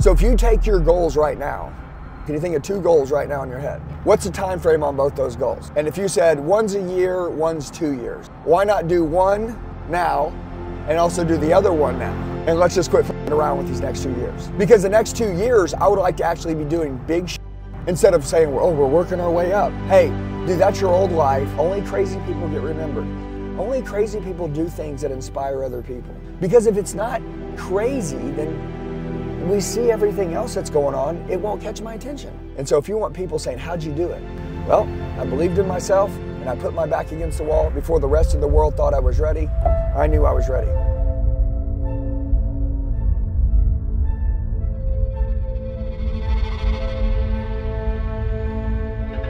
So if you take your goals right now, can you think of two goals right now in your head? What's the time frame on both those goals? And if you said one's a year, one's two years, why not do one now and also do the other one now? And let's just quit f***ing around with these next two years. Because the next two years, I would like to actually be doing big shit instead of saying, oh, we're working our way up. Hey, dude, that's your old life. Only crazy people get remembered. Only crazy people do things that inspire other people. Because if it's not crazy, then we see everything else that's going on, it won't catch my attention. And so if you want people saying, How'd you do it? Well, I believed in myself and I put my back against the wall before the rest of the world thought I was ready. I knew I was ready.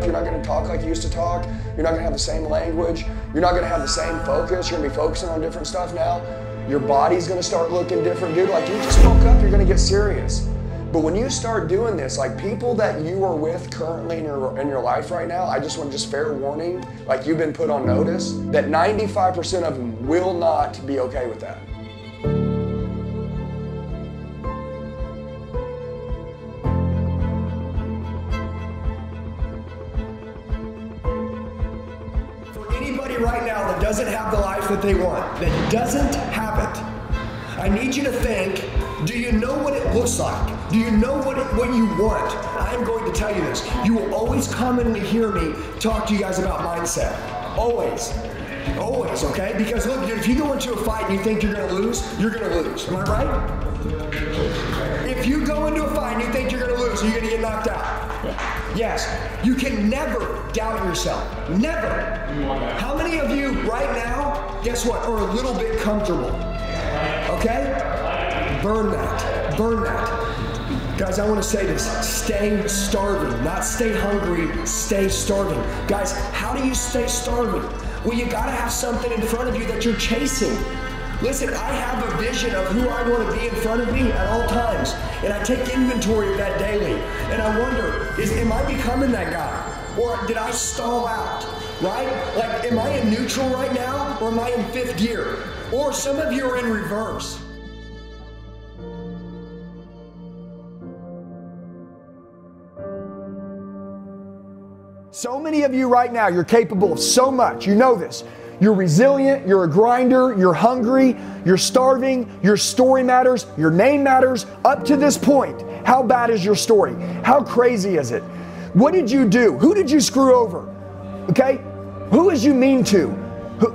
You're not to talk like you used to talk. You're not to have the same language. You're not to have the same focus. You're to be focusing on different stuff now. Your body's gonna start looking different, dude. Like you just woke up, you're gonna get serious. But when you start doing this, like people that you are with currently in your in your life right now, I just want just fair warning, like you've been put on notice that 95% of them will not be okay with that. For anybody right now that doesn't have the life that they want, that doesn't have it, I need you to think do you know what it looks like? Do you know what, it, what you want? I'm going to tell you this. You will always commonly hear me talk to you guys about mindset. Always. Always, okay? Because look, if you go into a fight and you think you're gonna lose, you're gonna lose. Am I right? If you go into a fight and you think you're gonna lose, you're gonna get knocked out. Yes, you can never doubt yourself. Never. How many of you right now, guess what, are a little bit comfortable? Okay? Burn that. Burn that. Guys, I want to say this. Stay starving, not stay hungry, stay starving. Guys, how do you stay starving? Well, you got to have something in front of you that you're chasing. Listen, I have a vision of who I want to be in front of me at all times. And I take inventory of that daily. And I wonder, is am I becoming that guy? Or did I stall out? Right? Like, am I in neutral right now? Or am I in fifth gear? Or some of you are in reverse. So many of you right now, you're capable of so much. You know this. You're resilient, you're a grinder, you're hungry, you're starving, your story matters, your name matters. Up to this point, how bad is your story? How crazy is it? What did you do? Who did you screw over? Okay? Who is you mean to?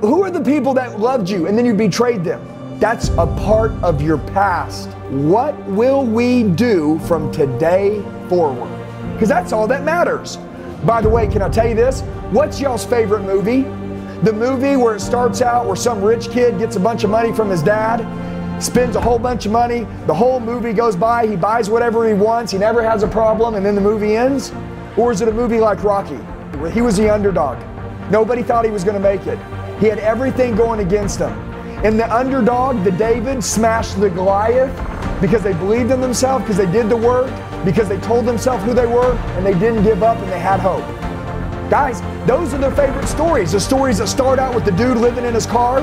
Who are the people that loved you and then you betrayed them? That's a part of your past. What will we do from today forward? Because that's all that matters. By the way, can I tell you this? What's y'all's favorite movie? The movie where it starts out where some rich kid gets a bunch of money from his dad, spends a whole bunch of money, the whole movie goes by, he buys whatever he wants, he never has a problem, and then the movie ends? Or is it a movie like Rocky, where he was the underdog? Nobody thought he was going to make it. He had everything going against him. And the underdog, the David, smashed the Goliath because they believed in themselves, because they did the work, because they told themselves who they were and they didn't give up and they had hope. Guys, those are their favorite stories. The stories that start out with the dude living in his car,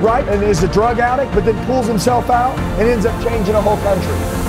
right, and is a drug addict, but then pulls himself out and ends up changing a whole country.